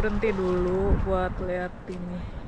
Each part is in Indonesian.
berhenti dulu buat lihat ini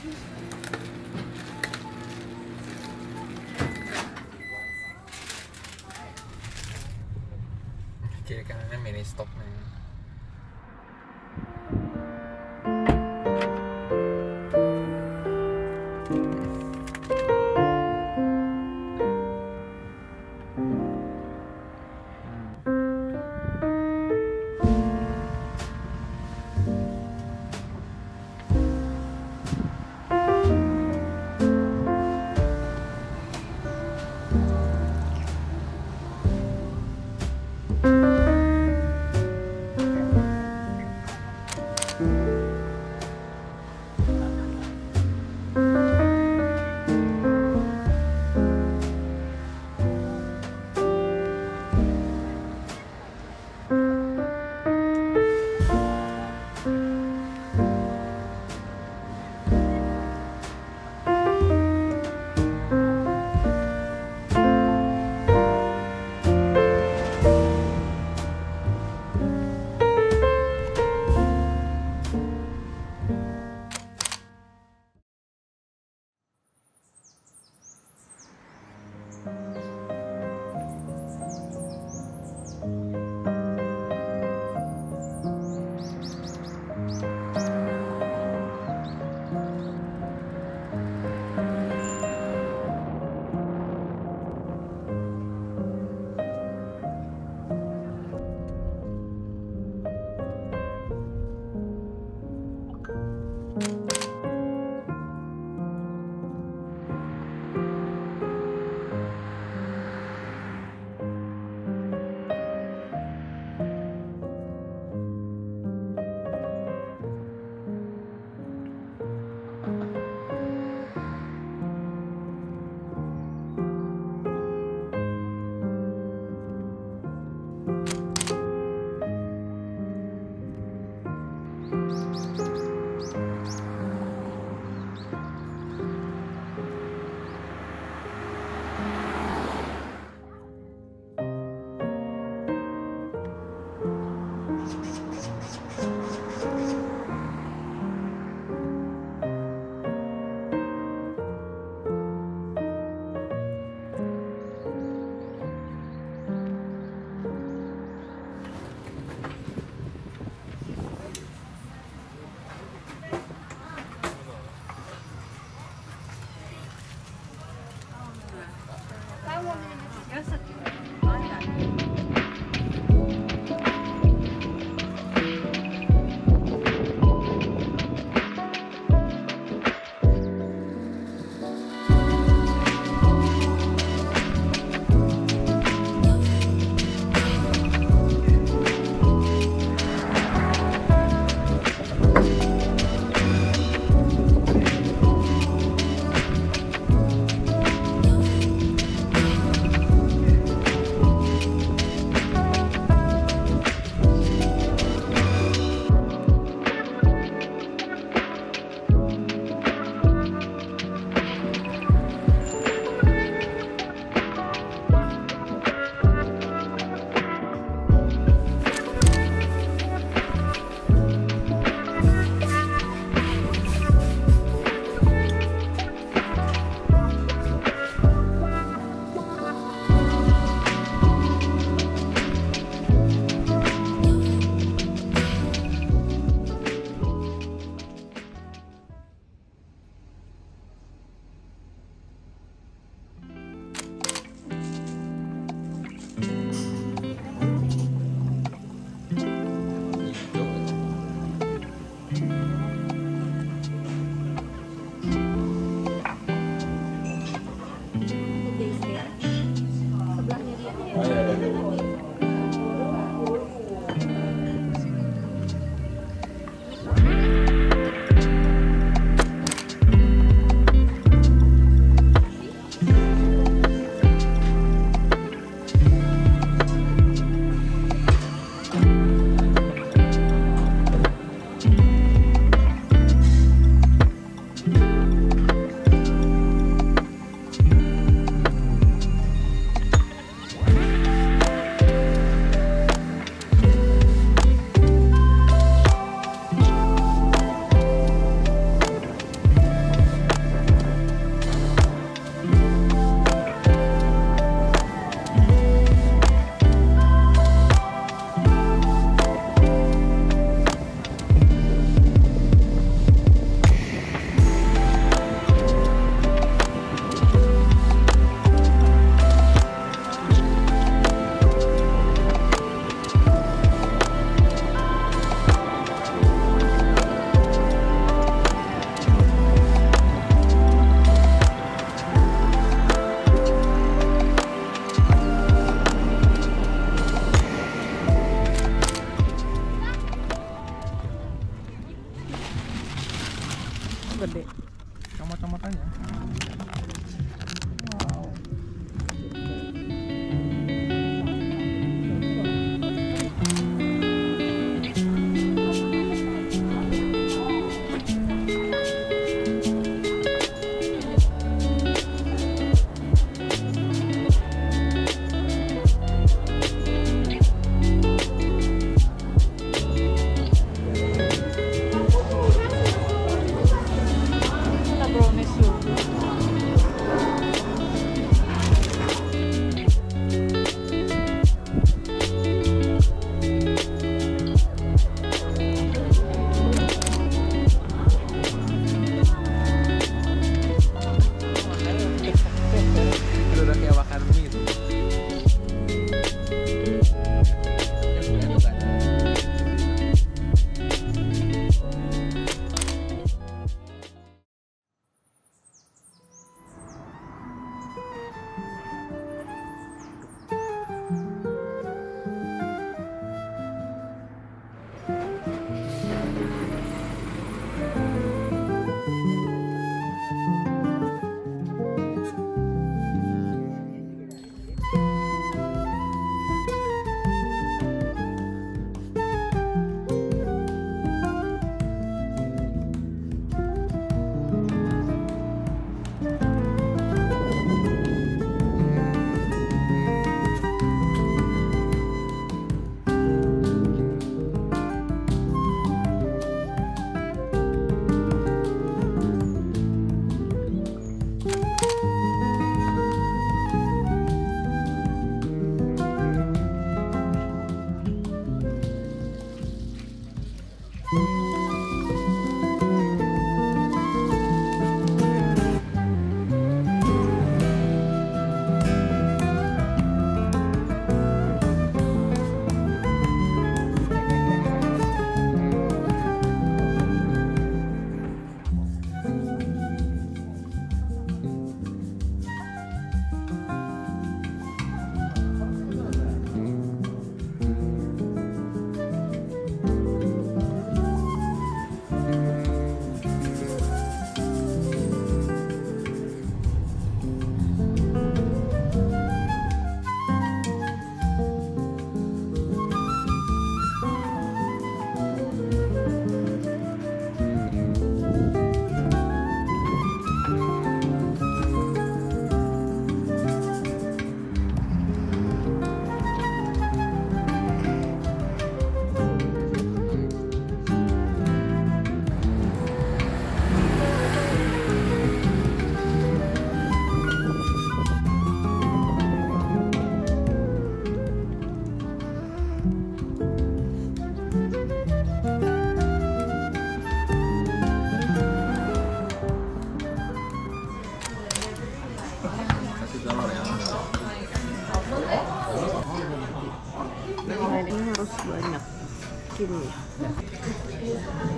kiri kanannya mini stop nih 여섯개 요. きるん。